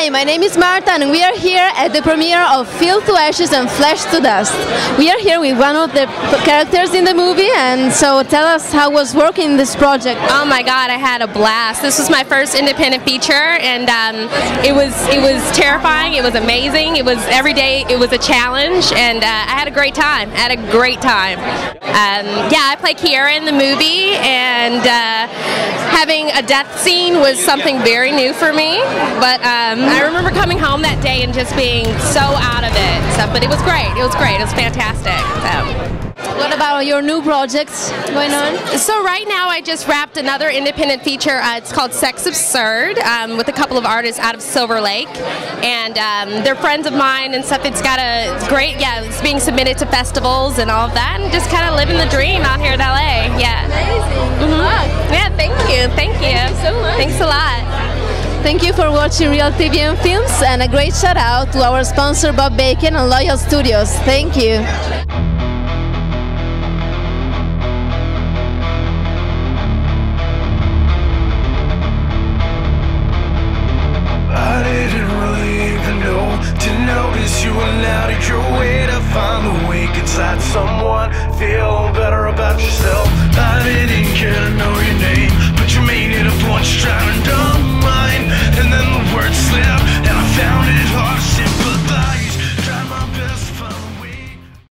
Hi, my name is Marta, and we are here at the premiere of Filth to Ashes and Flesh to Dust. We are here with one of the characters in the movie, and so tell us how was working this project. Oh my God, I had a blast. This was my first independent feature, and um, it was it was terrifying. It was amazing. It was every day. It was a challenge, and uh, I had a great time. I had a great time. Um, yeah, I play Kiera in the movie, and uh, having a death scene was something very new for me. But um, I remember coming home that day and just being so out of it. So, but it was great. It was great. It was fantastic. So. What about your new projects going on? So right now I just wrapped another independent feature. Uh, it's called Sex Absurd um, with a couple of artists out of Silver Lake, and um, they're friends of mine and stuff. It's got a it's great, yeah. It's being submitted to festivals and all of that, and just kind of living the dream out here in LA. Yeah. Amazing. Yeah. Thank you. Thank Thanks a lot. Thank you for watching Real TV and Films, and a great shout out to our sponsor Bob Bekian and Loyal Studios. Thank you. Inside someone. Feel better about yourself. I didn't care to know your name.